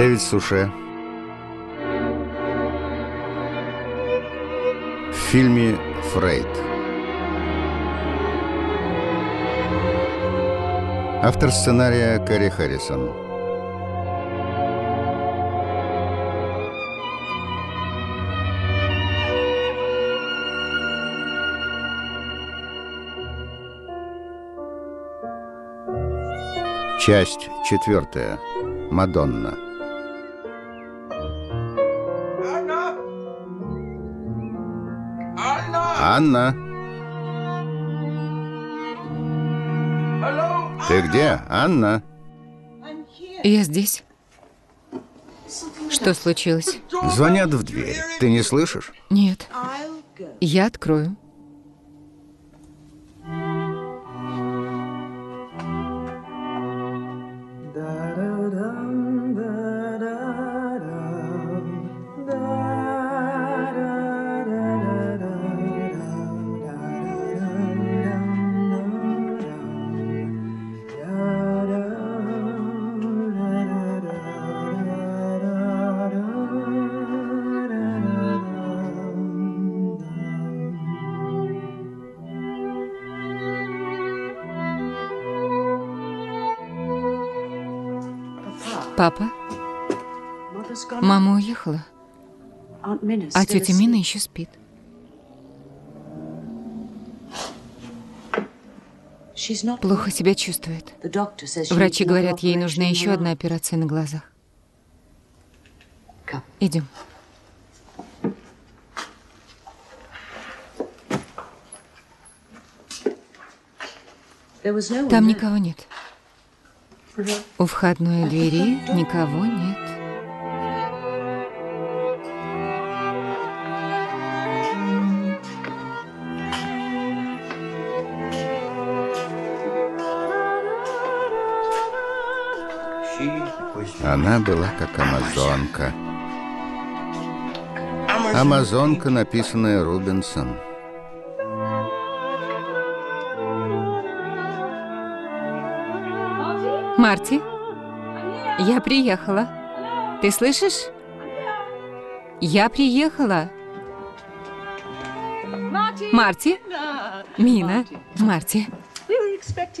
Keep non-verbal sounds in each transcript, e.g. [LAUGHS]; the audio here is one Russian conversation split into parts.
Дэвид Суше. В фильме «Фрейд». Автор сценария Кэрри Харрисон. Часть четвертая. Мадонна. Анна! Ты где? Анна? Я здесь. Что случилось? Звонят в дверь. Ты не слышишь? Нет. Я открою. А тетя Мина еще спит. Плохо себя чувствует. Врачи говорят, ей нужна еще одна операция на глазах. Идем. Там никого нет. У входной двери никого нет. Она была как амазонка. Амазонка, написанная Рубинсон. Марти, я приехала. Ты слышишь? Я приехала. Марти? Мина? Марти?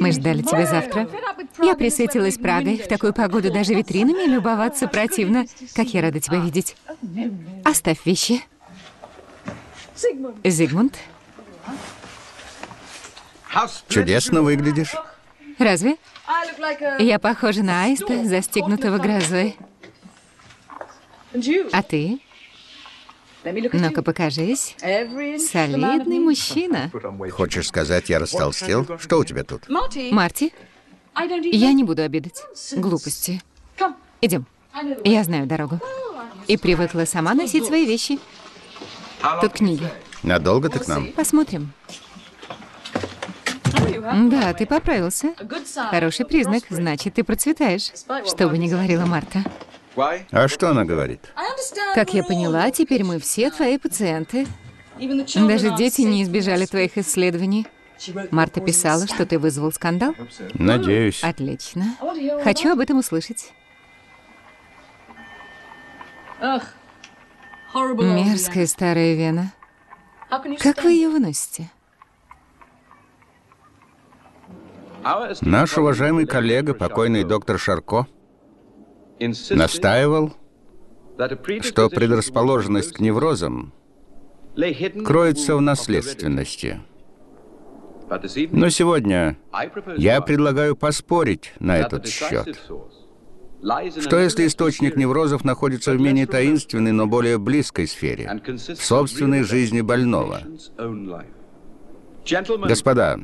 Мы ждали тебя завтра. Я присытилась Прагой. В такую погоду даже витринами любоваться противно. Как я рада тебя видеть. Оставь вещи. Зигмунд, Чудесно выглядишь. разве? Я похожа на аиста, застигнутого грозой. А ты? Ну-ка, покажись. Солидный мужчина. Хочешь сказать, я растолстел? Что у тебя тут? Марти, я не буду обедать. Глупости. Идем. Я знаю дорогу. И привыкла сама носить свои вещи. Тут книги. Надолго ты к нам? Посмотрим. Да, ты поправился. Хороший признак, значит, ты процветаешь. Что бы ни говорила Марта. А что она говорит? Как я поняла, теперь мы все твои пациенты. Даже дети не избежали твоих исследований. Марта писала, что ты вызвал скандал. Надеюсь. Отлично. Хочу об этом услышать. Мерзкая старая вена. Как вы ее выносите? Наш уважаемый коллега, покойный доктор Шарко, настаивал, что предрасположенность к неврозам кроется в наследственности. Но сегодня я предлагаю поспорить на этот счет. Что если источник неврозов находится в менее таинственной, но более близкой сфере, в собственной жизни больного? Господа,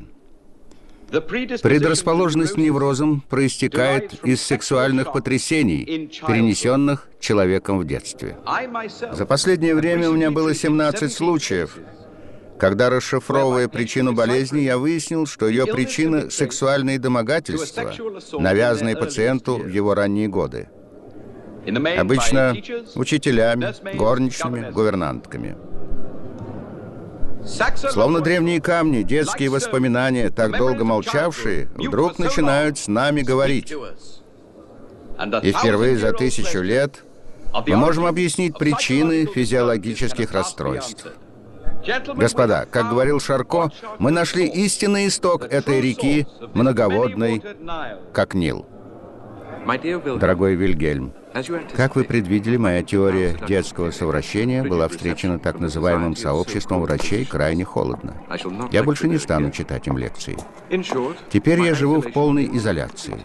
предрасположенность к неврозам проистекает из сексуальных потрясений, перенесенных человеком в детстве. За последнее время у меня было 17 случаев, когда, расшифровывая причину болезни, я выяснил, что ее причина – сексуальные домогательства, навязанные пациенту в его ранние годы. Обычно учителями, горничными, гувернантками. Словно древние камни, детские воспоминания, так долго молчавшие, вдруг начинают с нами говорить. И впервые за тысячу лет мы можем объяснить причины физиологических расстройств. Господа, как говорил Шарко, мы нашли истинный исток этой реки, многоводной, как Нил. Дорогой Вильгельм, как вы предвидели, моя теория детского совращения была встречена так называемым сообществом врачей крайне холодно. Я больше не стану читать им лекции. Теперь я живу в полной изоляции.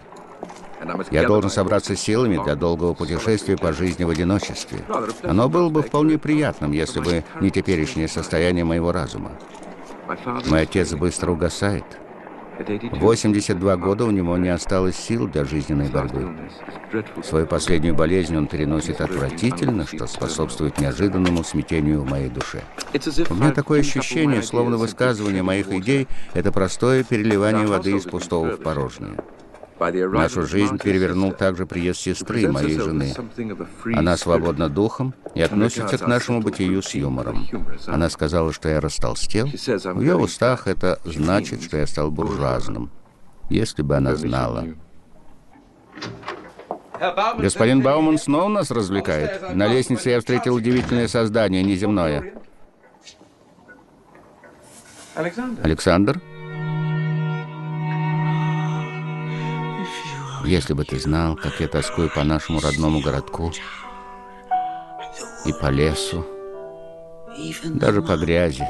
Я должен собраться силами для долгого путешествия по жизни в одиночестве. Оно было бы вполне приятным, если бы не теперешнее состояние моего разума. Мой отец быстро угасает. В 82 года у него не осталось сил для жизненной борьбы. Свою последнюю болезнь он переносит отвратительно, что способствует неожиданному смятению в моей душе. У меня такое ощущение, словно высказывание моих идей — это простое переливание воды из пустого в порожнее. Нашу жизнь перевернул также приезд сестры, моей жены. Она свободна духом и относится к нашему бытию с юмором. Она сказала, что я растолстел. В ее устах это значит, что я стал буржуазным. Если бы она знала. Господин Бауман снова нас развлекает. На лестнице я встретил удивительное создание, неземное. Александр? Если бы ты знал, как я тоскую по нашему родному городку и по лесу, даже по грязи,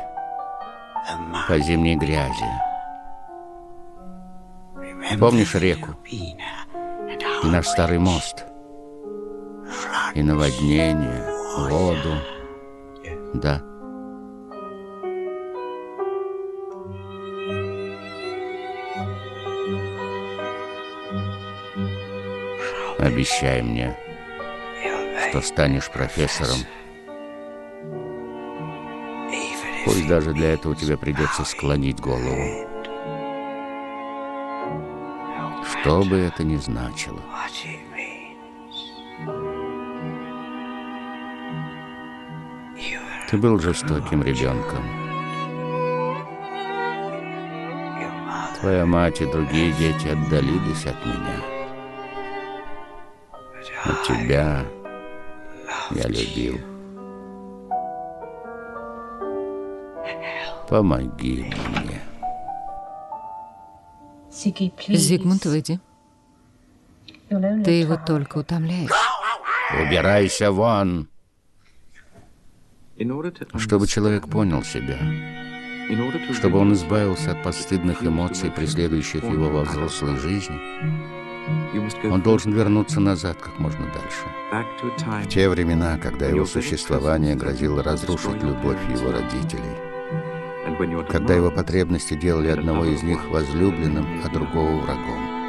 по зимней грязи. Помнишь реку и наш старый мост, и наводнение, воду, да. Обещай мне, что станешь профессором. Пусть даже для этого тебе придется склонить голову. Что бы это ни значило. Ты был жестоким ребенком. Твоя мать и другие дети отдалились от меня. Тебя я любил. Помоги мне. Зигмунд, выйди. Ты его только утомляешь. Убирайся вон! Чтобы человек понял себя, чтобы он избавился от постыдных эмоций, преследующих его во взрослой жизни, он должен вернуться назад как можно дальше. В те времена, когда его существование грозило разрушить любовь его родителей. Когда его потребности делали одного из них возлюбленным, а другого врагом.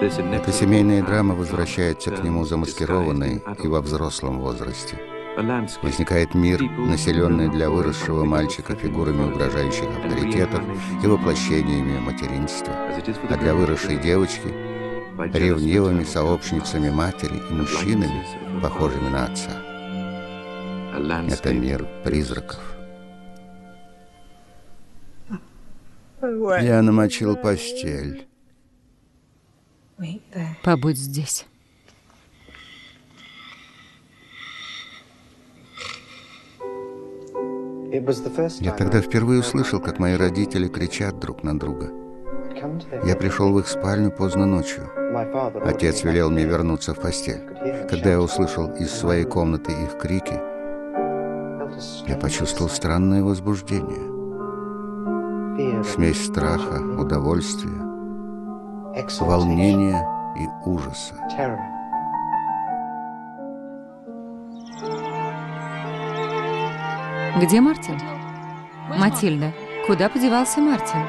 Эта семейная драма возвращается к нему замаскированной и во взрослом возрасте. Возникает мир, населенный для выросшего мальчика фигурами угрожающих авторитетов и воплощениями материнства, а для выросшей девочки — ревнивыми сообщницами матери и мужчинами, похожими на отца. Это мир призраков. Я намочил постель. Побудь здесь. Я тогда впервые услышал, как мои родители кричат друг на друга. Я пришел в их спальню поздно ночью. Отец велел мне вернуться в постель. Когда я услышал из своей комнаты их крики, я почувствовал странное возбуждение. Смесь страха, удовольствия, волнения и ужаса. Где Мартин? Матильда, куда подевался Мартин?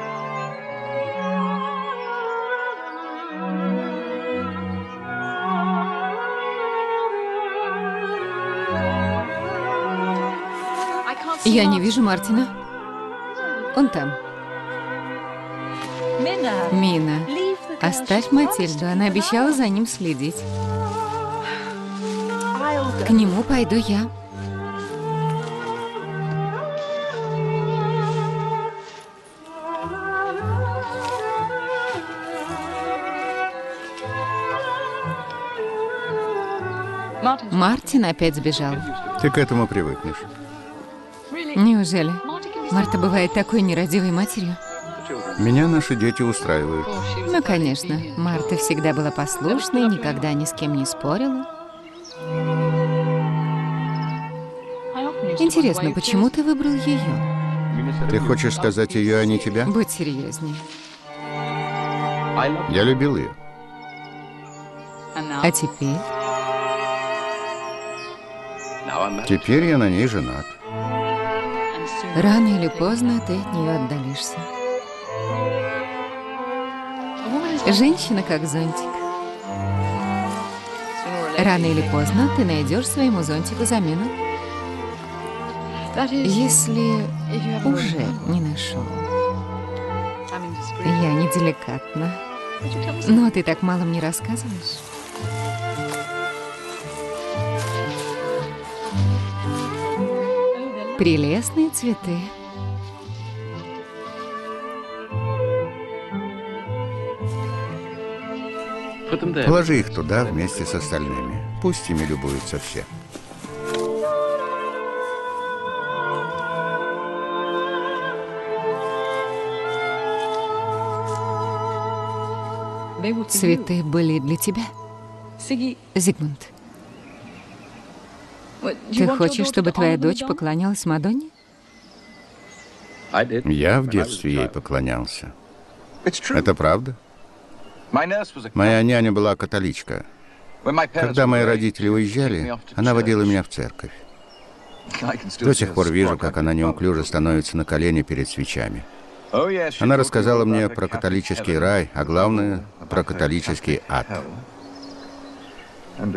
Я не вижу Мартина. Он там. Мина, оставь Матильду. Она обещала за ним следить. К нему пойду я. Мартин опять сбежал. Ты к этому привыкнешь. Неужели? Марта бывает такой нерадивой матерью. Меня наши дети устраивают. Ну, конечно. Марта всегда была послушной, никогда ни с кем не спорила. Интересно, почему ты выбрал ее? Ты хочешь сказать ее, а не тебя? Будь серьезнее. Я любил ее. А теперь? Теперь я на ней женат. Рано или поздно ты от нее отдалишься. Женщина как зонтик. Рано или поздно ты найдешь своему зонтику замену. Если уже не нашел. Я неделикатна. Но ты так мало мне рассказываешь. Прелестные цветы. Положи их туда вместе с остальными. Пусть ими любуются все. Цветы были для тебя, Зигмунд. Ты хочешь, чтобы твоя дочь поклонялась Мадонне? Я в детстве ей поклонялся. Это правда? Моя няня была католичка. Когда мои родители уезжали, она водила меня в церковь. До сих пор вижу, как она неуклюже становится на колени перед свечами. Она рассказала мне про католический рай, а главное, про католический ад.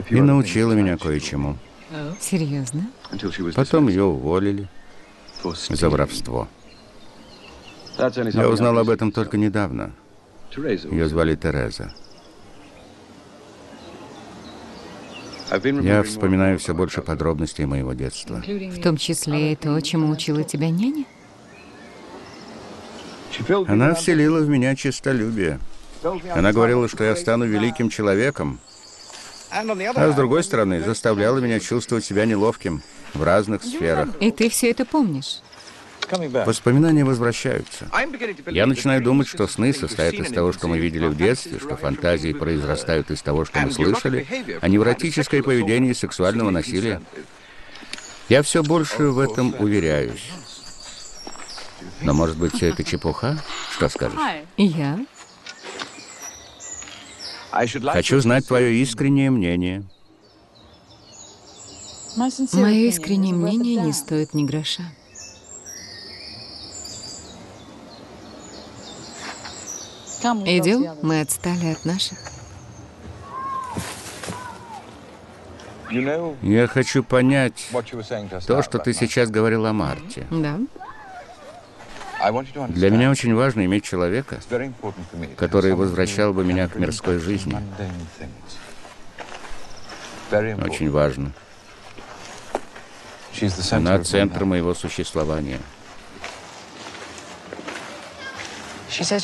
И научила меня кое-чему. Серьезно? Потом ее уволили за воровство. Я узнал об этом только недавно. Ее звали Тереза. Я вспоминаю все больше подробностей моего детства. В том числе и то, чему учила тебя няня? Она вселила в меня честолюбие. Она говорила, что я стану великим человеком, а с другой стороны, заставляла меня чувствовать себя неловким в разных сферах. И ты все это помнишь? Воспоминания возвращаются. Я начинаю думать, что сны состоят из того, что мы видели в детстве, что фантазии произрастают из того, что мы слышали, а невротическое поведение сексуального насилия. Я все больше в этом уверяюсь. Но, может быть, все это чепуха? Что скажешь? Я? Хочу знать твое искреннее мнение. Мое искреннее мнение не стоит ни гроша. Идем, мы отстали от наших. Я хочу понять то, что ты сейчас говорил о Марте. Да. Для меня очень важно иметь человека, который возвращал бы меня к мирской жизни. Очень важно. Она центр моего существования.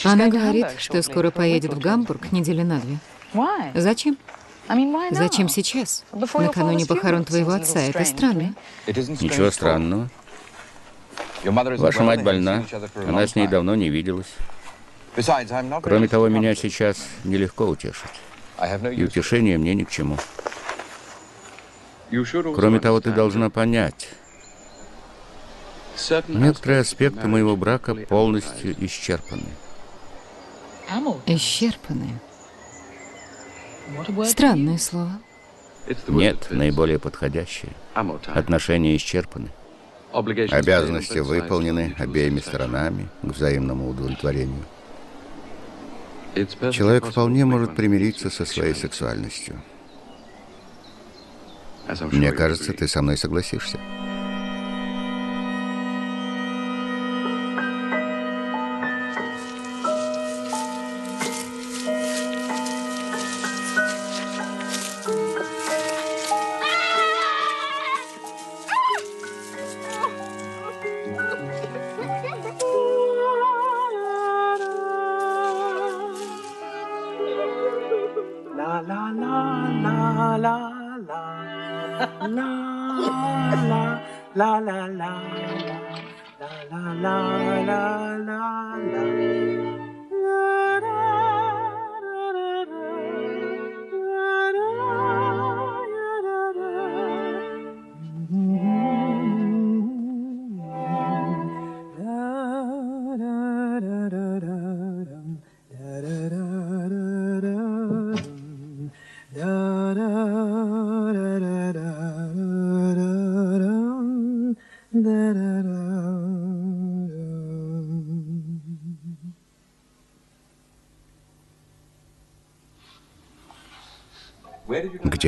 Она говорит, что скоро поедет в Гамбург недели на две. Зачем? Зачем сейчас? Накануне похорон твоего отца. Это странно. Ничего странного. Ваша мать больна. Она с ней давно не виделась. Кроме того, меня сейчас нелегко утешить. И утешение мне ни к чему. Кроме того, ты должна понять, некоторые аспекты моего брака полностью исчерпаны. Исчерпаны. Странное слово. Нет, наиболее подходящее. Отношения исчерпаны. Обязанности выполнены обеими сторонами к взаимному удовлетворению. Человек вполне может примириться со своей сексуальностью. Мне кажется, ты со мной согласишься.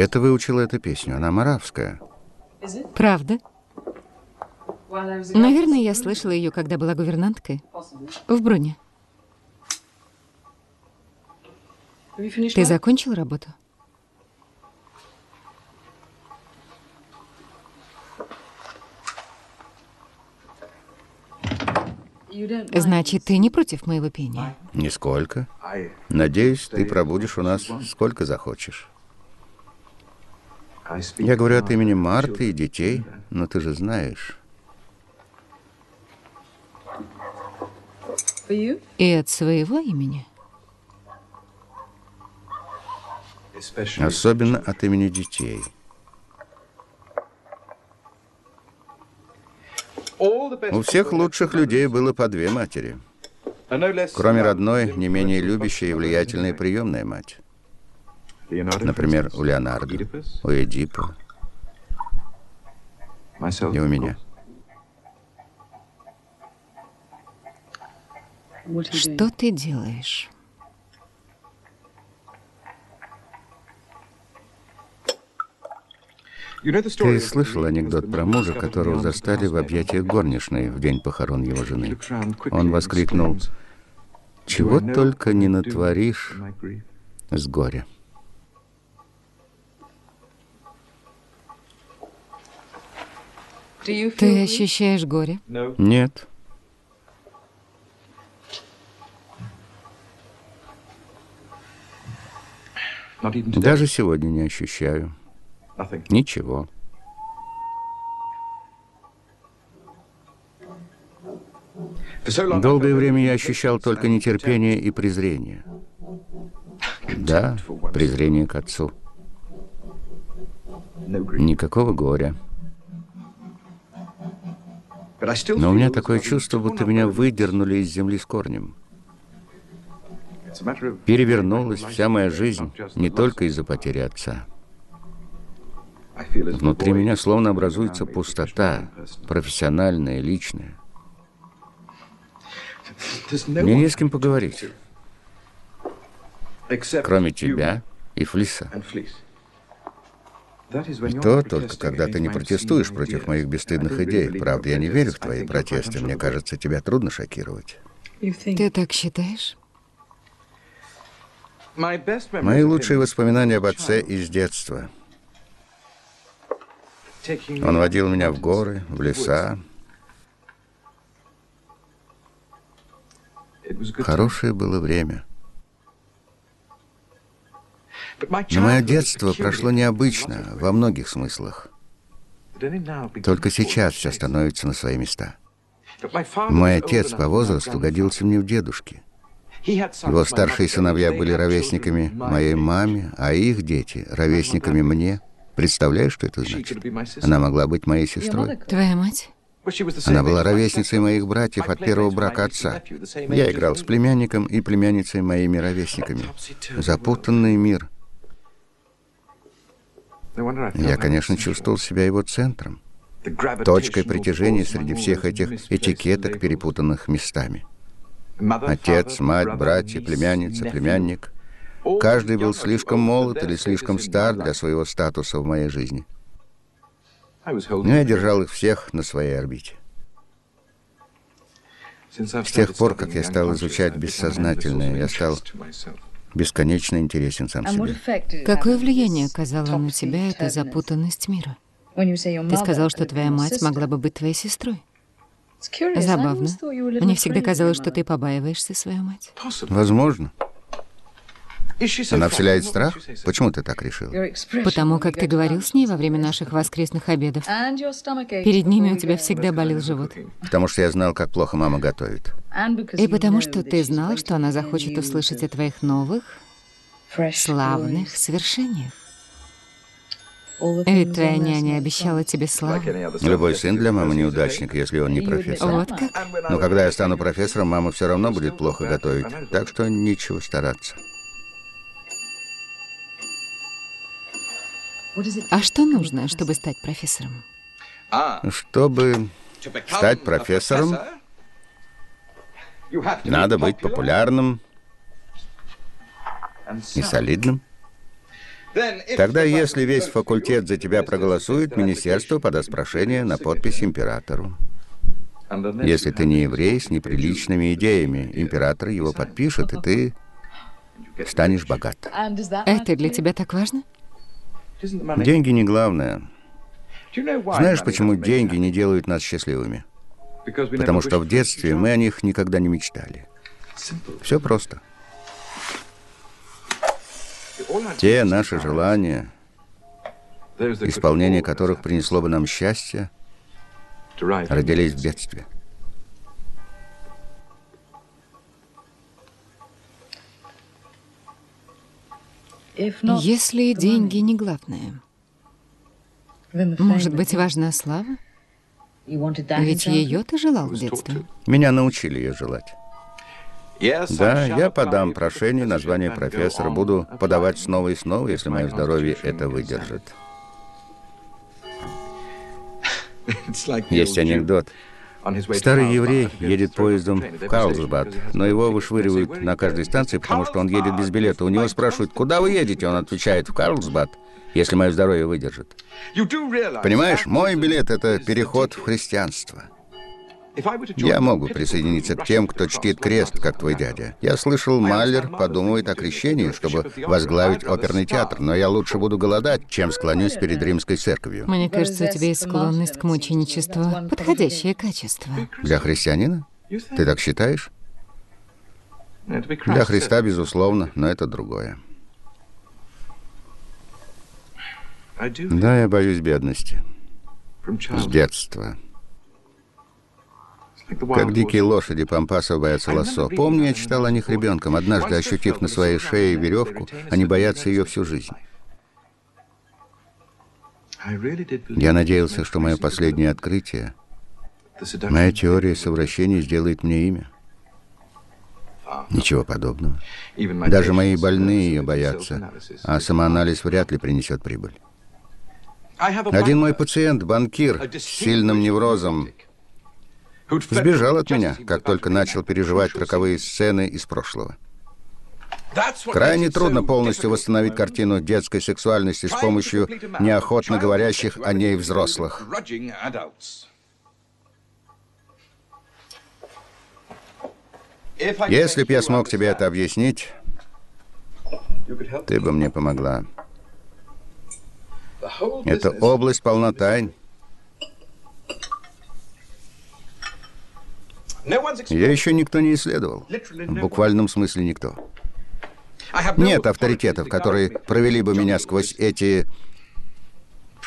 Ты выучила эту песню? Она маравская. Правда? Наверное, я слышала ее, когда была гувернанткой. В Бруне. Ты закончил работу? Значит, ты не против моего пения? Нисколько. Надеюсь, ты пробудешь у нас сколько захочешь. Я говорю от имени Марты и детей, но ты же знаешь. И от своего имени? Особенно от имени детей. У всех лучших людей было по две матери. Кроме родной, не менее любящая и влиятельная приемная мать. Например, у Леонардо, у Эдипа и у меня. Что ты делаешь? Ты слышал анекдот про мужа, которого застали в объятиях горничной в день похорон его жены? Он воскликнул, «Чего только не натворишь с горя». Ты ощущаешь горе? Нет. Даже сегодня не ощущаю. Ничего. Долгое время я ощущал только нетерпение и презрение. Да, презрение к отцу. Никакого горя. Но у меня такое чувство, будто меня выдернули из земли с корнем. Перевернулась вся моя жизнь не только из-за потери отца. Внутри меня словно образуется пустота, профессиональная, личная. Мне не с кем поговорить, кроме тебя и Флиса. И то только когда ты не протестуешь против моих бесстыдных идей. Правда, я не верю в твои протесты. Мне кажется, тебя трудно шокировать. Ты так считаешь? Мои лучшие воспоминания об отце из детства. Он водил меня в горы, в леса. Хорошее было время. Но мое детство прошло необычно во многих смыслах. Только сейчас все становится на свои места. Мой отец по возрасту годился мне в дедушке. Его старшие сыновья были ровесниками моей маме, а их дети — ровесниками мне. Представляешь, что это значит? Она могла быть моей сестрой. Твоя мать? Она была ровесницей моих братьев от первого брака отца. Я играл с племянником и племянницей моими ровесниками. Запутанный мир. Я, конечно, чувствовал себя его центром, точкой притяжения среди всех этих этикеток, перепутанных местами. Отец, мать, братья, племянница, племянник. Каждый был слишком молод или слишком стар для своего статуса в моей жизни. Но я держал их всех на своей орбите. С тех пор, как я стал изучать бессознательное, я стал бесконечно интересен сам себе. Какое влияние оказала на тебя эта запутанность мира? Ты сказал, что твоя мать могла бы быть твоей сестрой. Забавно. Мне всегда казалось, что ты побаиваешься свою мать. Возможно. Она вселяет страх? Почему ты так решил? Потому как ты говорил с ней во время наших воскресных обедов. Перед ними у тебя всегда болел живот. Потому что я знал, как плохо мама готовит. И потому что ты знал, что она захочет услышать о твоих новых, славных свершениях. Ведь твоя няня обещала тебе славу. Любой сын для мамы неудачник, если он не профессор. Вот как? Но когда я стану профессором, мама все равно будет плохо готовить. Так что нечего стараться. А что нужно, чтобы стать профессором? Чтобы стать профессором, надо быть популярным и солидным. Тогда, если весь факультет за тебя проголосует, министерство подаст прошение на подпись императору. Если ты не еврей с неприличными идеями, император его подпишет, и ты станешь богат. Это для тебя так важно? Деньги не главное. Знаешь, почему деньги не делают нас счастливыми? Потому что в детстве мы о них никогда не мечтали. Все просто. Те наши желания, исполнение которых принесло бы нам счастье, родились в детстве. Если деньги не главное, может быть, важна слава? Ведь ее ты желал в детстве. Меня научили ее желать. Да, я подам прошение на звание профессора. Буду подавать снова и снова, если мое здоровье это выдержит. [LAUGHS] Есть анекдот. Старый еврей едет поездом в Карлсбад, но его вышвыривают на каждой станции, потому что он едет без билета. У него спрашивают, куда вы едете? Он отвечает, в Карлсбад, если мое здоровье выдержит. Понимаешь, мой билет — это переход в христианство. Я могу присоединиться к тем, кто чтит крест, как твой дядя. Я слышал, Маллер подумывает о крещении, чтобы возглавить оперный театр, но я лучше буду голодать, чем склонюсь перед римской церковью. Мне кажется, у тебя есть склонность к мученичеству. Подходящее качество. Для христианина? Ты так считаешь? Для Христа, безусловно, но это другое. Да, я боюсь бедности. С детства. Как дикие лошади пампасов боятся лосо. Помню, я читал о них ребенком. Однажды, ощутив на своей шее веревку, они боятся ее всю жизнь. Я надеялся, что мое последнее открытие, моя теория совращения сделает мне имя. Ничего подобного. Даже мои больные ее боятся, а самоанализ вряд ли принесет прибыль. Один мой пациент, банкир с сильным неврозом, Сбежал от меня, как только начал переживать роковые сцены из прошлого. Крайне трудно полностью восстановить картину детской сексуальности с помощью неохотно говорящих о ней взрослых. Если б я смог тебе это объяснить, ты бы мне помогла. Эта область полна тайн. Я еще никто не исследовал. В буквальном смысле никто. Нет авторитетов, которые провели бы меня сквозь эти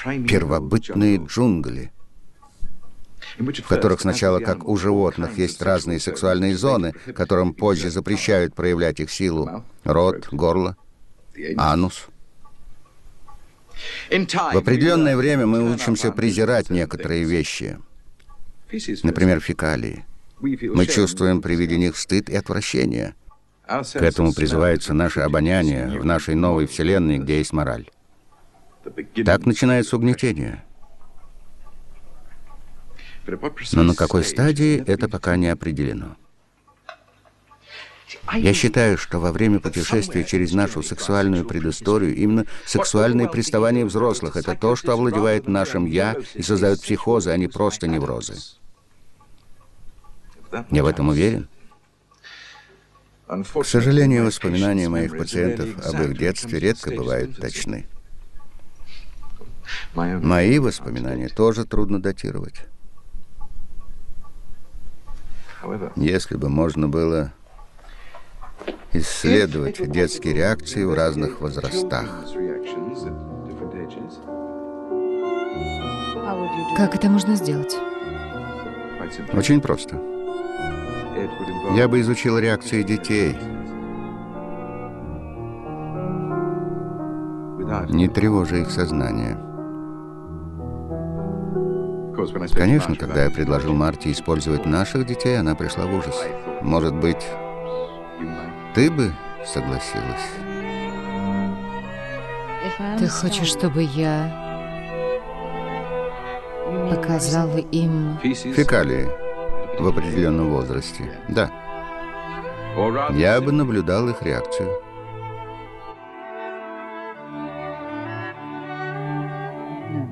первобытные джунгли, в которых сначала, как у животных, есть разные сексуальные зоны, которым позже запрещают проявлять их силу. Рот, горло, анус. В определенное время мы учимся презирать некоторые вещи. Например, фекалии. Мы чувствуем при виде них стыд и отвращение. К этому призывается наше обоняние в нашей новой вселенной, где есть мораль. Так начинается угнетение. Но на какой стадии это пока не определено. Я считаю, что во время путешествия через нашу сексуальную предысторию именно сексуальные приставания взрослых — это то, что овладевает нашим «я» и создает психозы, а не просто неврозы. Я в этом уверен. К сожалению, воспоминания моих пациентов об их детстве редко бывают точны. Мои воспоминания тоже трудно датировать. Если бы можно было исследовать детские реакции в разных возрастах. Как это можно сделать? Очень просто. Я бы изучил реакции детей. Не тревожа их сознание. Конечно, когда я предложил Марте использовать наших детей, она пришла в ужас. Может быть, ты бы согласилась? Ты хочешь, чтобы я показала им... Фекалии в определенном возрасте. Да. Я бы наблюдал их реакцию.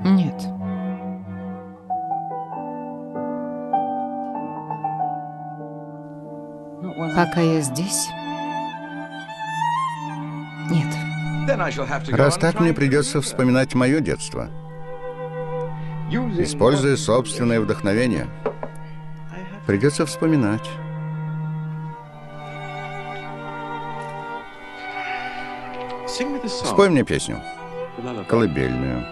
Нет. Пока я здесь... Нет. Раз так, мне придется вспоминать мое детство. Используя собственное вдохновение. Придется вспоминать. Спой мне песню. Колыбельную.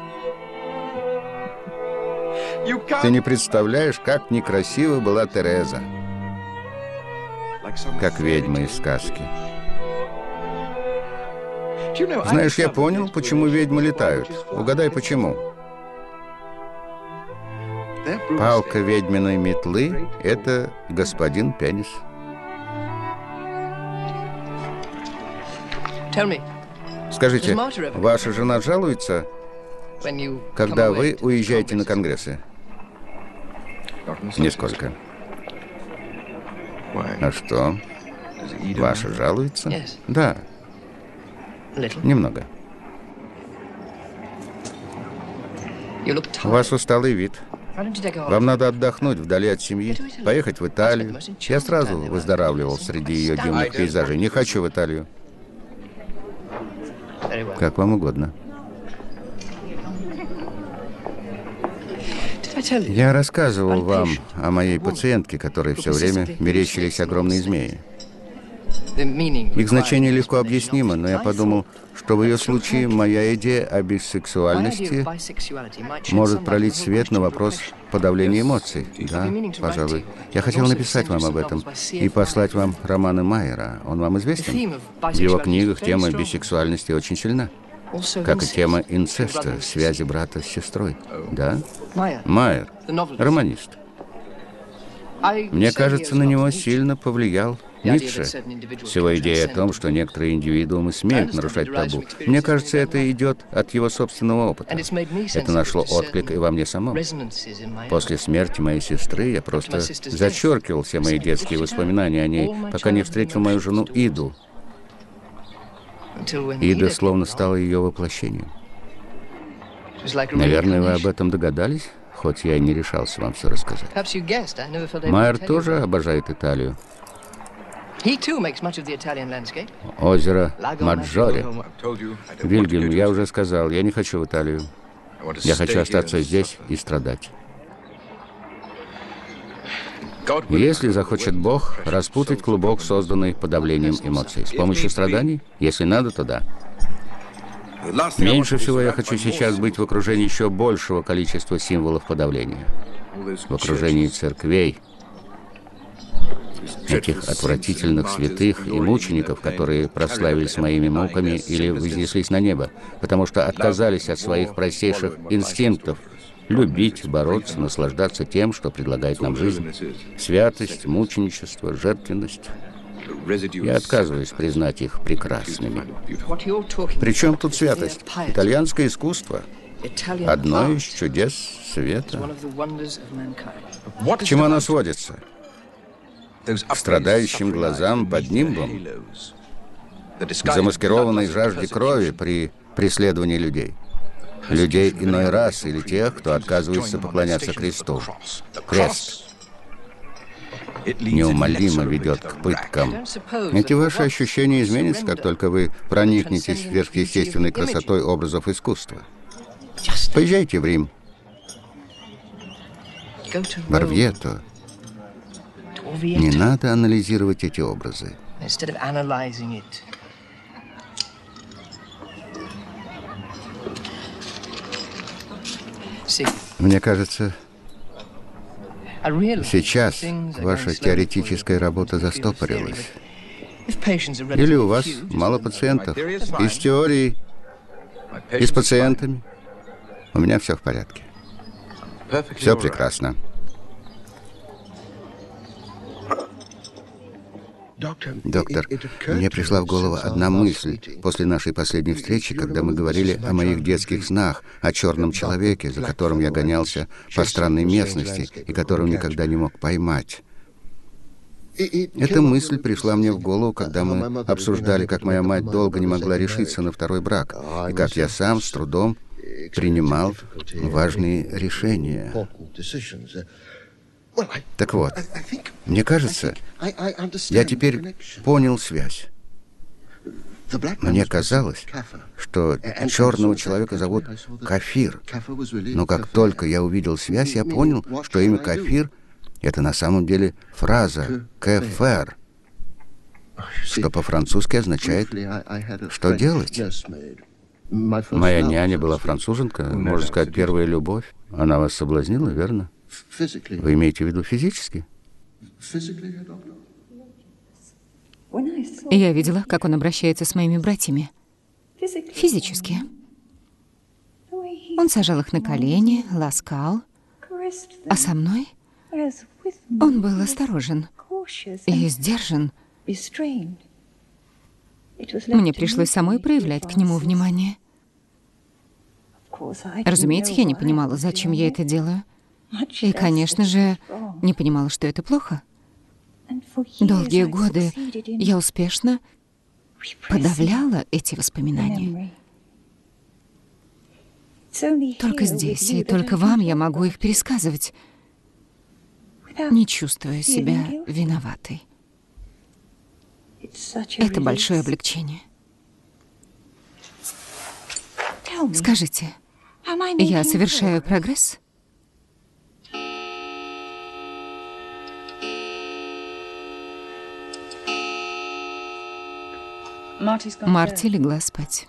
Ты не представляешь, как некрасива была Тереза. Как ведьма из сказки. Знаешь, я понял, почему ведьмы летают. Угадай, почему. Палка ведьминой метлы — это господин Пенис. Скажите, ваша жена жалуется, когда вы уезжаете на конгрессы? Нисколько. А что? Ваша жалуется? Да. Немного. У вас усталый вид. Вам надо отдохнуть вдали от семьи, поехать в Италию. Я сразу выздоравливал среди ее дивных пейзажей. Не хочу в Италию. Как вам угодно. Я рассказывал вам о моей пациентке, которой все время мерещились огромные змеи. Их значение легко объяснимо, но я подумал, что в ее случае моя идея о бисексуальности может пролить свет на вопрос подавления эмоций. Да, пожалуй. Я хотел написать вам об этом и послать вам романы Майера. Он вам известен? В его книгах тема бисексуальности очень сильна. Как и тема инцеста, связи брата с сестрой. Да? Майер, романист. Мне кажется, на него сильно повлиял Ницше. С его идеей о том, что некоторые индивидуумы смеют нарушать табу. Мне кажется, это идет от его собственного опыта. Это нашло отклик и во мне самом. После смерти моей сестры я просто зачеркивал все мои детские воспоминания о ней, пока не встретил мою жену Иду. Ида словно стала ее воплощением. Наверное, вы об этом догадались, хоть я и не решался вам все рассказать. Майер тоже обожает Италию. Озеро Маджоре. Вильгельм, я уже сказал, я не хочу в Италию. Я хочу остаться здесь и страдать. Если захочет Бог распутать клубок, созданный подавлением эмоций, с помощью страданий, если надо, то да. Меньше всего я хочу сейчас быть в окружении еще большего количества символов подавления. В окружении церквей, этих отвратительных святых и мучеников, которые прославились моими муками или вознеслись на небо, потому что отказались от своих простейших инстинктов любить, бороться, наслаждаться тем, что предлагает нам жизнь. Святость, мученичество, жертвенность. Я отказываюсь признать их прекрасными. Причем тут святость? Итальянское искусство. Одно из чудес света. К чему оно сводится? Страдающим глазам под нимбом, замаскированной жажде крови при преследовании людей. Людей иной расы или тех, кто отказывается поклоняться кресту. Крест неумолимо ведет к пыткам. Эти ваши ощущения изменятся, как только вы проникнетесь сверхъестественной красотой образов искусства. Поезжайте в Рим. Барвьето. Не надо анализировать эти образы. Мне кажется, сейчас ваша теоретическая работа застопорилась. Или у вас мало пациентов. И с fine. теорией, и с пациентами. У меня все в порядке. Все прекрасно. Доктор, мне пришла в голову одна мысль. после нашей последней встречи, когда мы говорили о моих детских снах, о черном человеке, за которым я гонялся по странной местности и которого никогда не мог поймать. Эта мысль пришла мне в голову, когда мы обсуждали, как моя мать долго не могла решиться на второй брак, и как я сам с трудом принимал важные решения. Так вот, мне кажется, я теперь понял связь. Мне казалось, что черного человека зовут Кафир. Но как только я увидел связь, я понял, что имя Кафир — это на самом деле фраза «кефер», что по-французски означает «что делать?». «Моя няня была француженка, можно сказать, первая любовь. Она вас соблазнила, верно? Вы имеете в виду физически?» Я видела, как он обращается с моими братьями. Физически. Он сажал их на колени, ласкал, а со мной он был осторожен и сдержан. Мне пришлось самой проявлять к нему внимание. Разумеется, я не понимала, зачем я это делаю. И, конечно же, не понимала, что это плохо. Долгие годы я успешно подавляла эти воспоминания. Только здесь и только вам я могу их пересказывать, не чувствуя себя виноватой. Это большое облегчение. Скажите, я совершаю прогресс? Марти легла спать.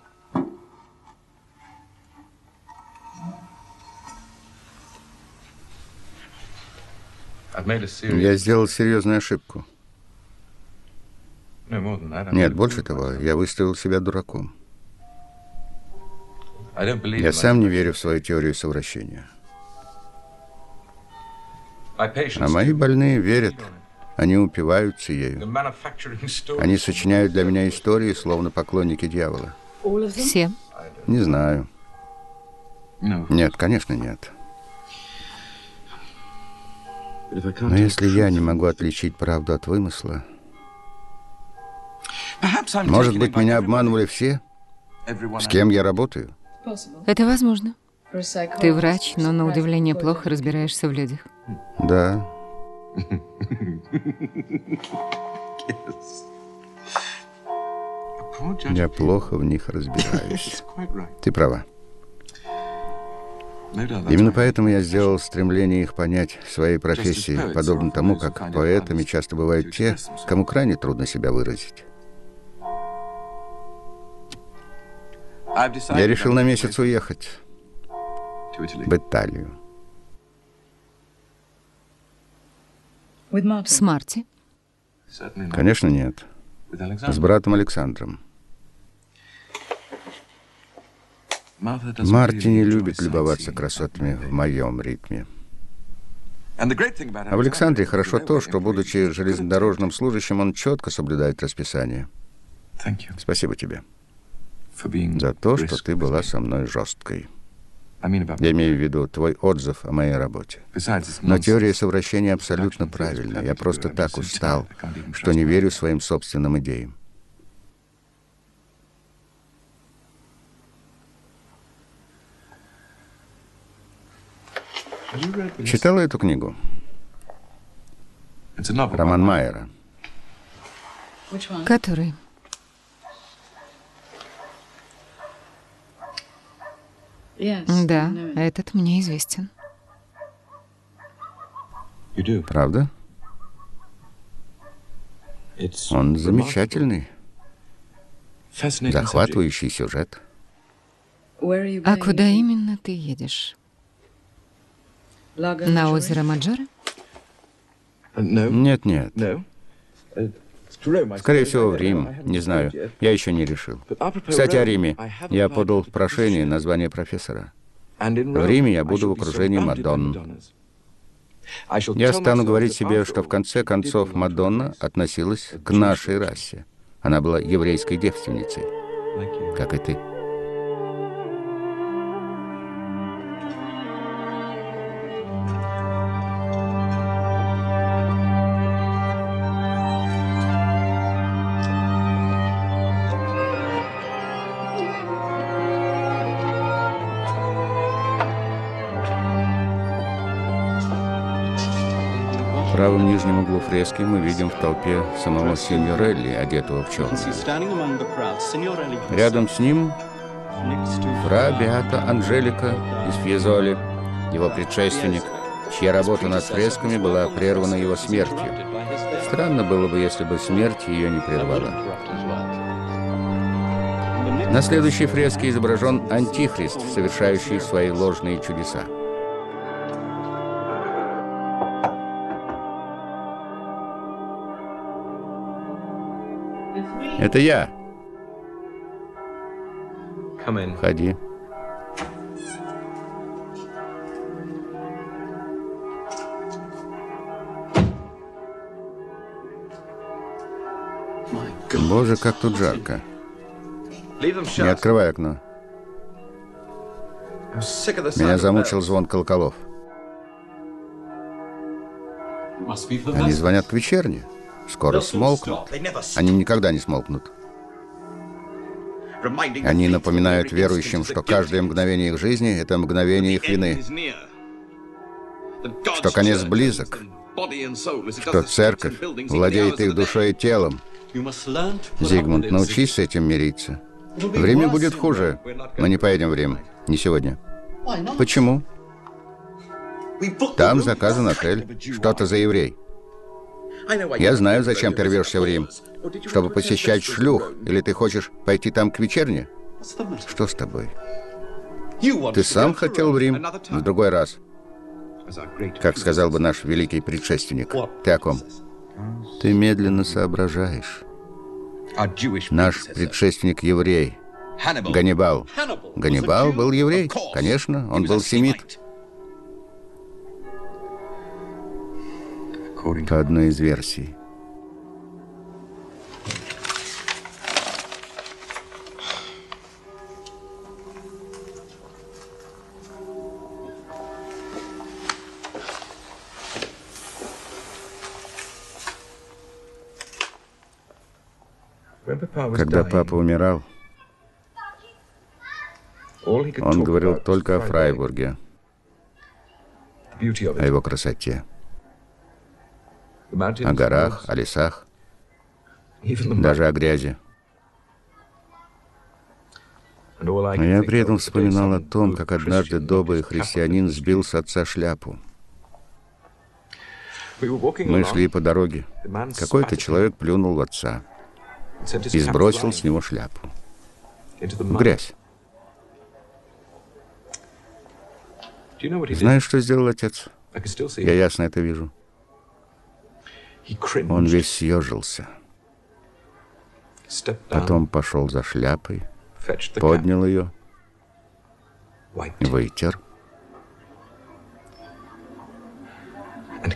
Я сделал серьезную ошибку. Нет, больше того, я выставил себя дураком. Я сам не верю в свою теорию совращения. А мои больные верят. Они упиваются ею. Они сочиняют для меня истории, словно поклонники дьявола. Все. Не знаю. Нет, конечно, нет. Но если я не могу отличить правду от вымысла, может быть, меня обманывали все, с кем я работаю? Это возможно. Ты врач, но на удивление плохо разбираешься в людях. Да. Я плохо в них разбираюсь. Ты права. Именно поэтому я сделал стремление их понять в своей профессии, подобно тому, как поэтами часто бывают те, кому крайне трудно себя выразить. Я решил на месяц уехать в Италию. С Марти. Конечно, нет. С братом Александром. Марти не любит любоваться красотами в моем ритме. А в Александре хорошо то, что, будучи железнодорожным служащим, он четко соблюдает расписание. Спасибо тебе за то, что ты была со мной жесткой. Я имею в виду твой отзыв о моей работе. Но теория совращения абсолютно правильна. Я просто так устал, что не верю своим собственным идеям. Читала эту книгу? Роман. Майера. Который? Да, этот мне известен. Правда? Он замечательный, захватывающий сюжет. А куда именно ты едешь? На озеро Маджора? Uh, no, Скорее всего, в Рим, не знаю, я еще не решил. Кстати, о Риме. Я подал прошение на звание профессора. В Риме я буду в окружении Мадонн. Я стану говорить себе, что в конце концов Мадонна относилась к нашей расе. Она была еврейской девственницей, как и ты. Правом нижнем углу фрески мы видим в толпе самого Синьорелли, одетого в черное. Рядом с ним фра Беата Анжелика из Фьезоли, его предшественник, чья работа над фресками была прервана его смертью. Странно было бы, если бы смерть ее не прервала. На следующей фреске изображен Антихрист, совершающий свои ложные чудеса. Это я. Входи. Боже, как тут жарко. Не открывай окно. Меня замучил звон колоколов. Они звонят к вечерне. Скоро смолкнут. Они никогда не смолкнут. Они напоминают верующим, что каждое мгновение их жизни — это мгновение их вины, что конец близок, что церковь владеет их душой и телом. Зигмунд, научись с этим мириться. В Риме будет хуже. Мы не поедем в Рим. Не сегодня. Почему? Там заказан отель. Что ты за еврей? Я знаю, зачем ты рвешься в Рим. Чтобы посещать шлюх. Или ты хочешь пойти там к вечерне? Что с тобой? Ты сам хотел в Рим? В другой раз. Как сказал бы наш великий предшественник. Ты о ком? Ты медленно соображаешь. Наш предшественник еврей. Ганнибал. Ганнибал был еврей. Конечно, он был семит. По одной из версий. Когда папа умирал, он говорил только о Фрайбурге, о его красоте, о горах, о лесах, даже о грязи. Но я при этом вспоминал о том, как однажды добрый христианин сбил с отца шляпу. Мы шли по дороге. Какой-то человек плюнул в отца и сбросил с него шляпу. В грязь. Знаешь, что сделал отец? Я ясно это вижу. Он весь съежился. Потом пошел за шляпой, поднял ее, вытер.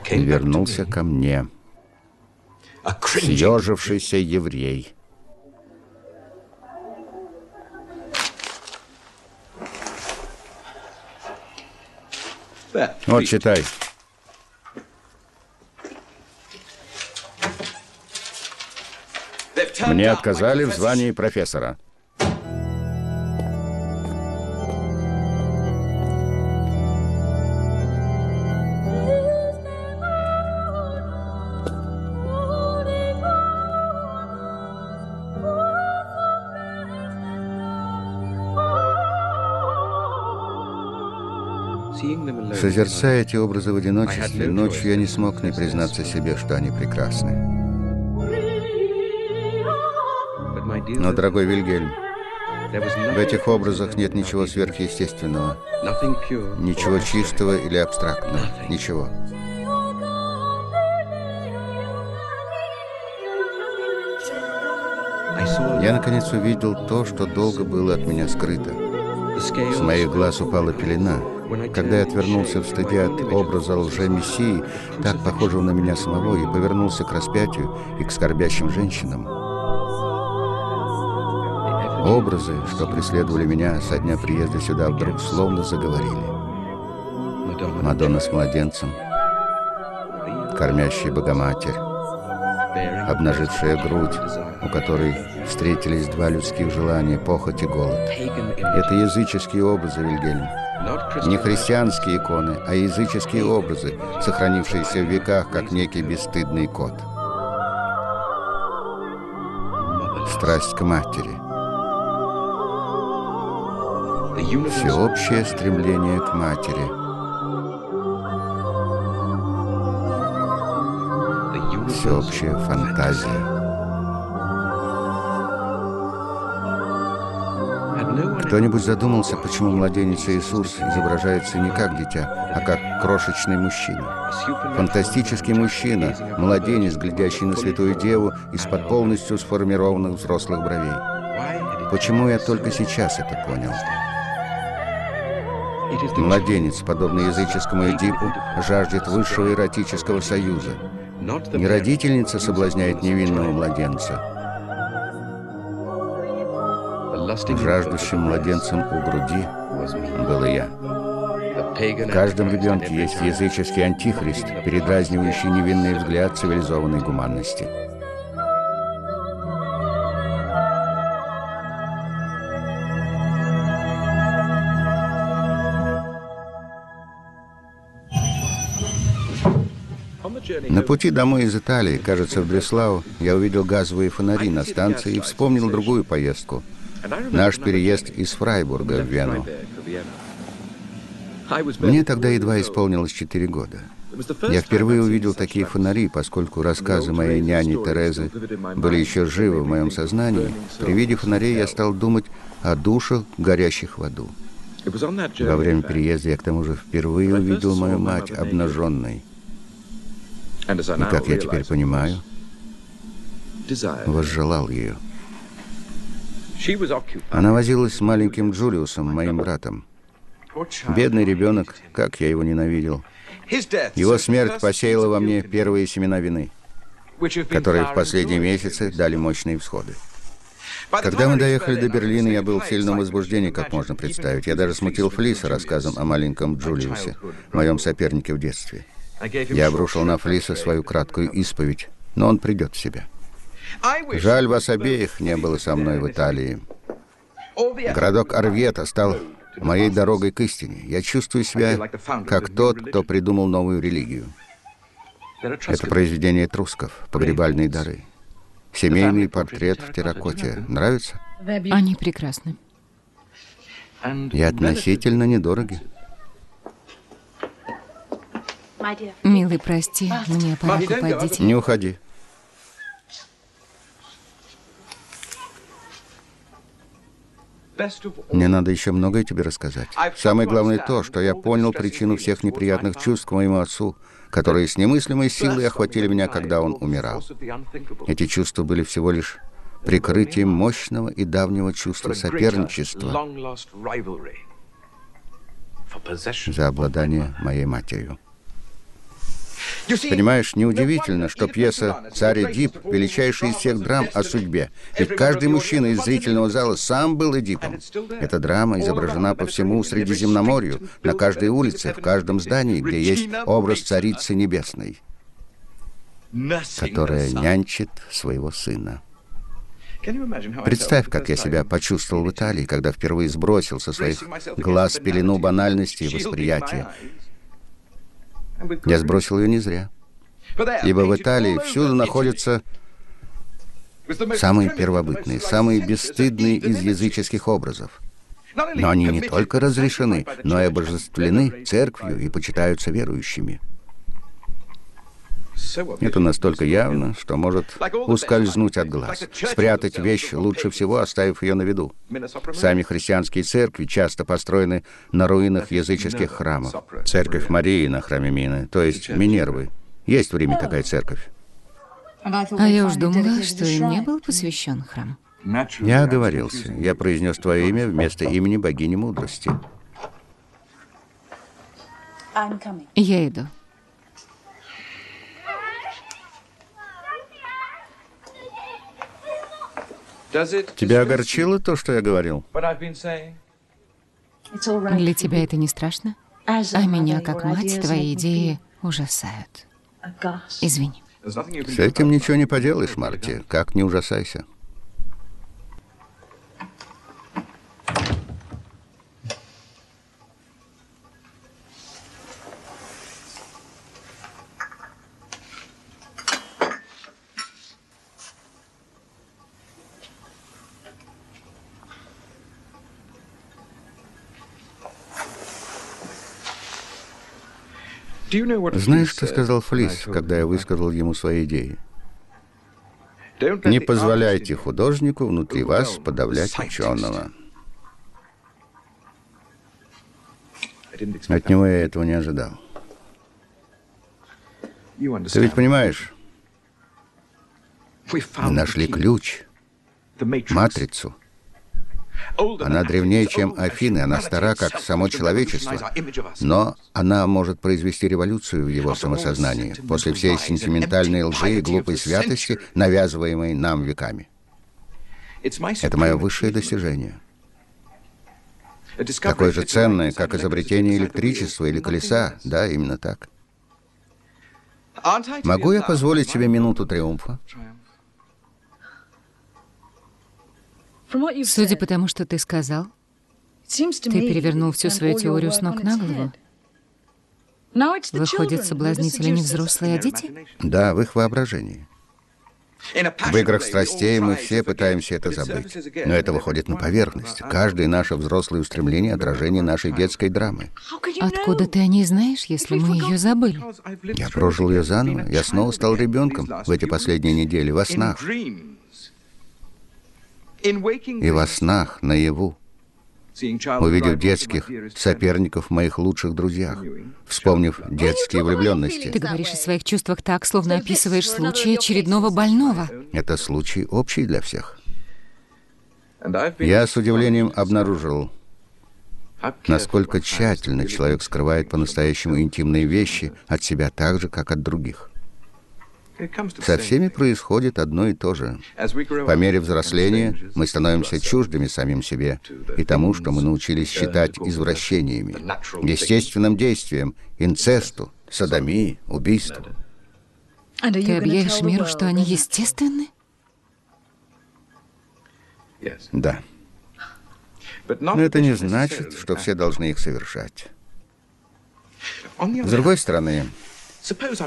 И вернулся ко мне, съежившийся еврей. Вот, читай. Мне отказали в звании профессора. Созерцая эти образы в одиночестве, ночью я не смог не признаться себе, что они прекрасны. Но, дорогой Вильгельм, в этих образах нет ничего сверхъестественного, ничего чистого или абстрактного, ничего. Я, наконец, увидел то, что долго было от меня скрыто. С моих глаз упала пелена. Когда я отвернулся в стыде от образа лже-мессии, так похожего на меня самого, и повернулся к распятию и к скорбящим женщинам, образы, что преследовали меня со дня приезда сюда, вдруг словно заговорили. Мадонна с младенцем, кормящая Богоматерь, обнажившая грудь, у которой встретились два людских желания, похоть и голод. Это языческие образы, Вильгельм. Не христианские иконы, а языческие образы, сохранившиеся в веках, как некий бесстыдный кот. Страсть к матери. Всеобщее стремление к матери. Всеобщая фантазия. Кто-нибудь задумался, почему младенец Иисус изображается не как дитя, а как крошечный мужчина? Фантастический мужчина, младенец, глядящий на Святую Деву из-под полностью сформированных взрослых бровей. Почему я только сейчас это понял? Младенец, подобный языческому Эдипу, жаждет высшего эротического союза. Не родительница соблазняет невинного младенца, жаждущим младенцем у груди был я. В каждом ребенке есть языческий антихрист, передразнивающий невинный взгляд цивилизованной гуманности. Пути домой из Италии, кажется, в Бреслау, я увидел газовые фонари на станции и вспомнил другую поездку — Наш переезд из Фрайбурга в Вену. Мне тогда едва исполнилось четыре года. Я впервые увидел такие фонари, поскольку рассказы моей няни Терезы были еще живы в моем сознании. При виде фонарей я стал думать о душах, горящих в аду. Во время переезда я к тому же впервые увидел мою мать обнаженной. И, как я теперь понимаю, возжелал ее. Она возилась с маленьким Джулиусом, моим братом. Бедный ребенок, как я его ненавидел. Его смерть посеяла во мне первые семена вины, которые в последние месяцы дали мощные всходы. Когда мы доехали до Берлина, я был в сильном возбуждении, как можно представить. Я даже смутил Флиса рассказом о маленьком Джулиусе, моем сопернике в детстве. Я обрушил на Флиса свою краткую исповедь, но он придет в себя. Жаль, вас обеих не было со мной в Италии. Городок Арвета стал моей дорогой к истине. Я чувствую себя как тот, кто придумал новую религию. Это произведение трусков, погребальные дары. Семейный портрет в терракоте. Нравится? Они прекрасны. И относительно недороги. Милый, прости, мне пора купать детей. Не уходи. Мне надо еще многое тебе рассказать. Самое главное то, что я понял причину всех неприятных чувств к моему отцу, которые с немыслимой силой охватили меня, когда он умирал. Эти чувства были всего лишь прикрытием мощного и давнего чувства соперничества за обладание моей матерью. Понимаешь, неудивительно, что пьеса «Царь Эдип» — величайшая из всех драм о судьбе. Ведь каждый мужчина из зрительного зала сам был Эдипом. Эта драма изображена по всему Средиземноморью, на каждой улице, в каждом здании, где есть образ Царицы Небесной, которая нянчит своего сына. Представь, как я себя почувствовал в Италии, когда впервые сбросил со своих глаз пелену банальности и восприятия. Я сбросил ее не зря. Ибо в Италии всюду находятся самые первобытные, самые бесстыдные из языческих образов. Но они не только разрешены, но и обожествлены церковью и почитаются верующими. Это настолько явно, что может ускользнуть от глаз. Спрятать вещь лучше всего, оставив ее на виду. Сами христианские церкви часто построены на руинах языческих храмов. Церковь Марии на храме Мины, то есть Минервы. Есть в Риме такая церковь. А я уж думала, что им не был посвящен храм. Я оговорился. Я произнес твое имя вместо имени богини мудрости. Я иду. Тебя огорчило то, что я говорил? Для тебя это не страшно? А меня, как мать, твои идеи ужасают. Извини. С этим ничего не поделаешь, Марти. Как не ужасайся. Знаешь, что сказал Флис, когда я высказал ему свои идеи? Не позволяйте художнику внутри вас подавлять ученого. От него я этого не ожидал. Ты ведь понимаешь, мы нашли ключ, матрицу. Она древнее, чем Афины, она стара, как само человечество. Но она может произвести революцию в его самосознании после всей сентиментальной лжи и глупой святости, навязываемой нам веками. Это мое высшее достижение. Такое же ценное, как изобретение электричества или колеса. Да, именно так. Могу я позволить себе минуту триумфа? Судя по тому, что ты сказал, ты перевернул всю свою теорию с ног на голову. Выходит, соблазнители не взрослые, а дети? Да, в их воображении. В играх страстей мы все пытаемся это забыть. Но это выходит на поверхность. Каждое наше взрослое устремление — отражение нашей детской драмы. Откуда ты о ней знаешь, если мы ее забыли? Я прожил ее заново. Я снова стал ребенком в эти последние недели, во снах. И во снах, наяву, увидев детских соперников в моих лучших друзьях, вспомнив детские влюбленности. Ты говоришь о своих чувствах так, словно описываешь случай очередного больного. Это случай общий для всех. Я с удивлением обнаружил, насколько тщательно человек скрывает по-настоящему интимные вещи от себя так же, как от других. Со всеми происходит одно и то же. По мере взросления мы становимся чуждыми самим себе и тому, что мы научились считать извращениями, естественным действием, инцесту, садомии, убийству. Ты объявишь миру, что они естественны? Да. Но это не значит, что все должны их совершать. С другой стороны,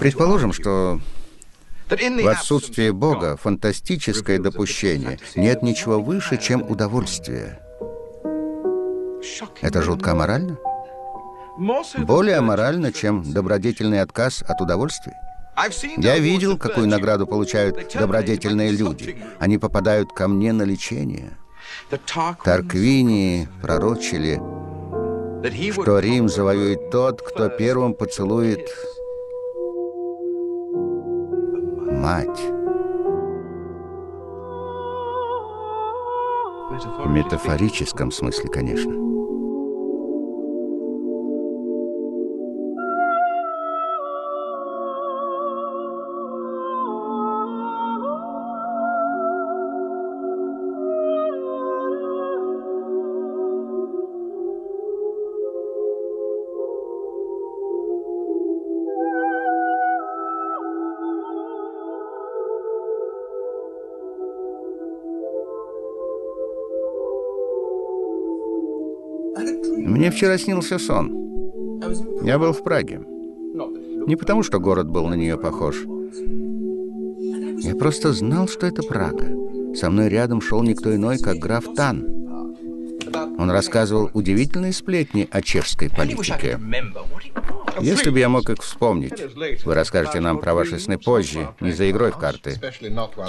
предположим, что в отсутствии Бога фантастическое допущение. Нет ничего выше, чем удовольствие. Это жутко аморально? Более аморально, чем добродетельный отказ от удовольствия? Я видел, какую награду получают добродетельные люди. Они попадают ко мне на лечение. Тарквинии пророчили, что Рим завоюет тот, кто первым поцелует мать. В метафорическом смысле, конечно. Мне вчера снился сон. Я был в Праге. Не потому, что город был на нее похож. Я просто знал, что это Прага. Со мной рядом шел никто иной, как граф Тан. Он рассказывал удивительные сплетни о чешской политике. Если бы я мог их вспомнить. Вы расскажете нам про ваши сны позже, не за игрой в карты.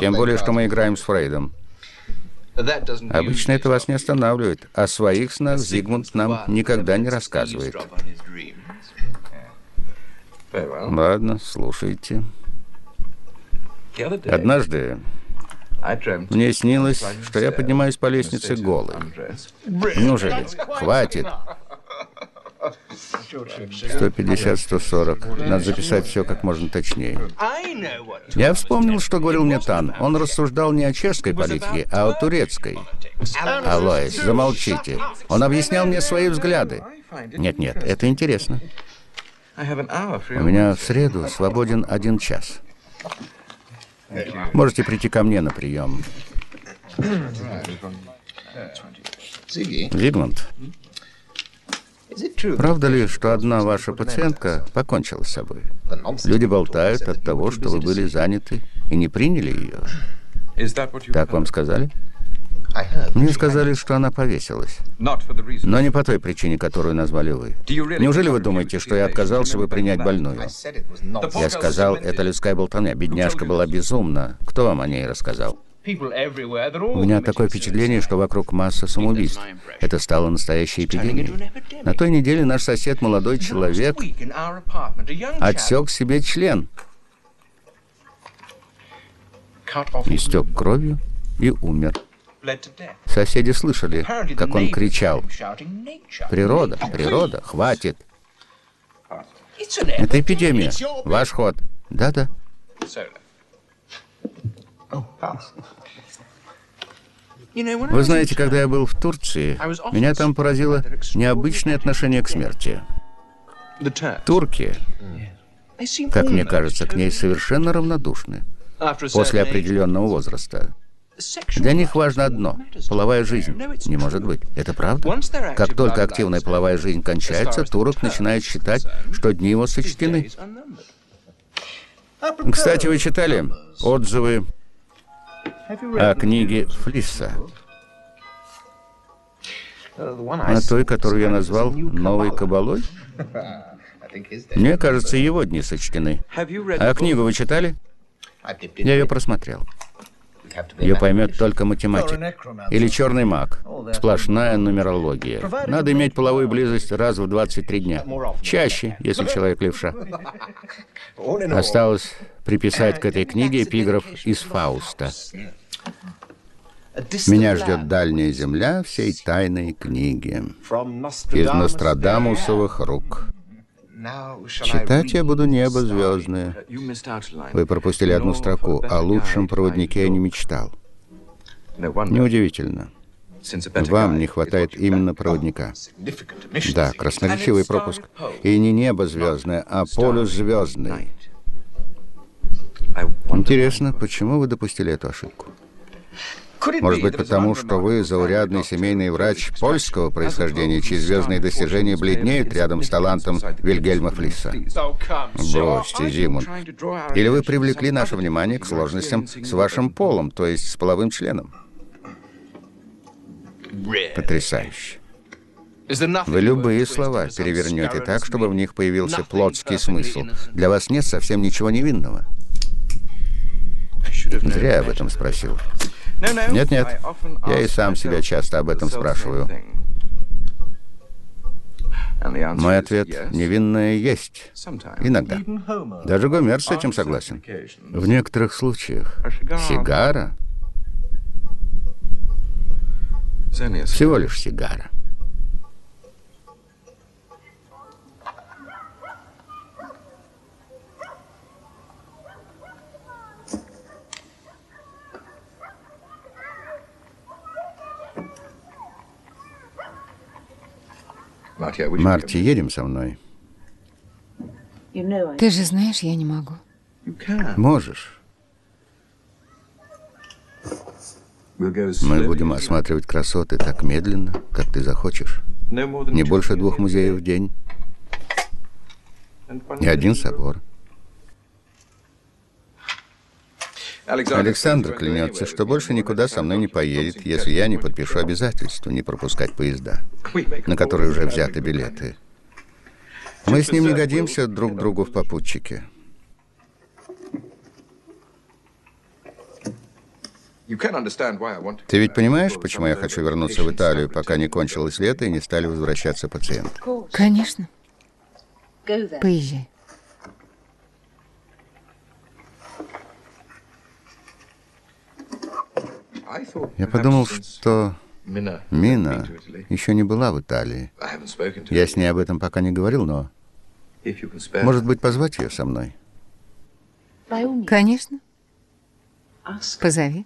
Тем более, что мы играем с Фрейдом. Обычно это вас не останавливает. О своих снах Зигмунд нам никогда не рассказывает. Ладно, слушайте. Однажды мне снилось, что я поднимаюсь по лестнице голый. Неужели? Хватит. 150, 140. Надо записать все как можно точнее. Я вспомнил, что говорил мне Тан. Он рассуждал не о чешской политике, а о турецкой. Алоис, замолчите. Он объяснял мне свои взгляды. Нет-нет, это интересно. У меня в среду свободен один час. Можете прийти ко мне на прием. Зигмунд, правда ли, что одна ваша пациентка покончила с собой? Люди болтают от того, что вы были заняты и не приняли ее. Так вам сказали? Мне сказали, что она повесилась. Но не по той причине, которую назвали вы. Неужели вы думаете, что я отказался бы принять больную? Я сказал, это людская болтовня. Бедняжка была безумна. Кто вам о ней рассказал? У меня такое впечатление, что вокруг масса самоубийств. Это стало настоящей эпидемией. На той неделе наш сосед, молодой человек, отсек себе член. Истек кровью и умер. Соседи слышали, как он кричал. «Природа, природа, хватит!» Это эпидемия. Ваш ход. Да-да. Вы знаете, когда я был в Турции, меня там поразило необычное отношение к смерти. Турки, как мне кажется, к ней совершенно равнодушны после определенного возраста. Для них важно одно – половая жизнь. Не может быть. Это правда? Как только активная половая жизнь кончается, турок начинает считать, что дни его сочтены. Кстати, вы читали отзывы о книге Флисса? О той, которую я назвал «Новой кабалой»? [LAUGHS] Мне кажется, его дни сочтены. А книгу вы читали? Я ее просмотрел. Ее поймет только математик. Или черный маг. Сплошная нумерология. Надо иметь половую близость раз в 23 дня. Чаще, если человек левша. Осталось приписать к этой книге эпиграф из Фауста. Меня ждет дальняя земля всей тайной книги. Из Нострадамусовых рук. Читать я буду небо звездное. Вы пропустили одну строку. О лучшем проводнике я не мечтал. Неудивительно. Вам не хватает именно проводника. Да, красноречивый пропуск. И не небо звездное, а полюс звездный. Интересно, почему вы допустили эту ошибку? Может быть, потому что вы заурядный семейный врач польского происхождения, чьи звездные достижения бледнеют рядом с талантом Вильгельма Флисса? Бросьте, Зимун. Или вы привлекли наше внимание к сложностям с вашим полом, то есть с половым членом? Потрясающе. Вы любые слова перевернете так, чтобы в них появился плотский смысл. Для вас нет совсем ничего невинного. Зря я об этом спросил. Нет-нет, я и сам себя часто об этом спрашиваю. Мой ответ — невинное есть. Иногда. Даже Гомер с этим согласен. В некоторых случаях сигара всего лишь сигара. Марти, едем со мной? Ты же знаешь, я не могу. Можешь. Мы будем осматривать красоты так медленно, как ты захочешь. Не больше двух музеев в день. И один собор. Александр клянется, что больше никуда со мной не поедет, если я не подпишу обязательство не пропускать поезда, на которые уже взяты билеты. Мы с ним не годимся друг другу в попутчике. Ты ведь понимаешь, почему я хочу вернуться в Италию, пока не кончилось лето и не стали возвращаться пациенты? Конечно. Поезжай. Я подумал, что Мина еще не была в Италии. Я с ней об этом пока не говорил, но... Может быть, позвать ее со мной? Конечно. Позови.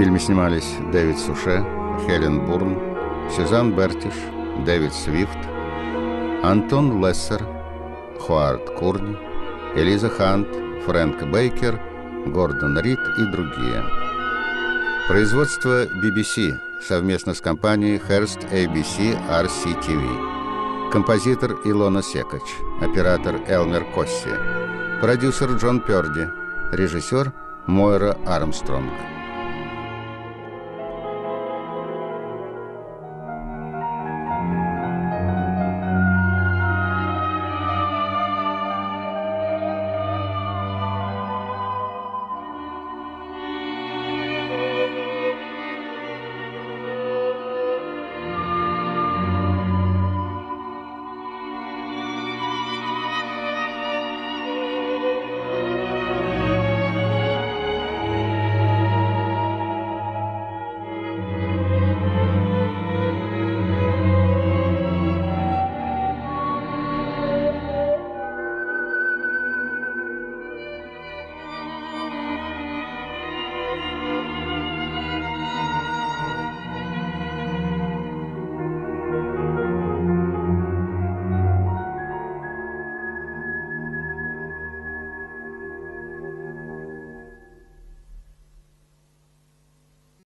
Фильме снимались Дэвид Суше, Хелен Бурн, Сюзан Бертиш, Дэвид Свифт, Антон Лессер, Хуарт Курни, Элиза Хант, Фрэнк Бейкер, Гордон Рид и другие. Производство BBC совместно с компанией Hearst ABC RCTV. Композитор Илона Секач, оператор Элмер Косси, продюсер Джон Перди, режиссер Мойра Армстронг.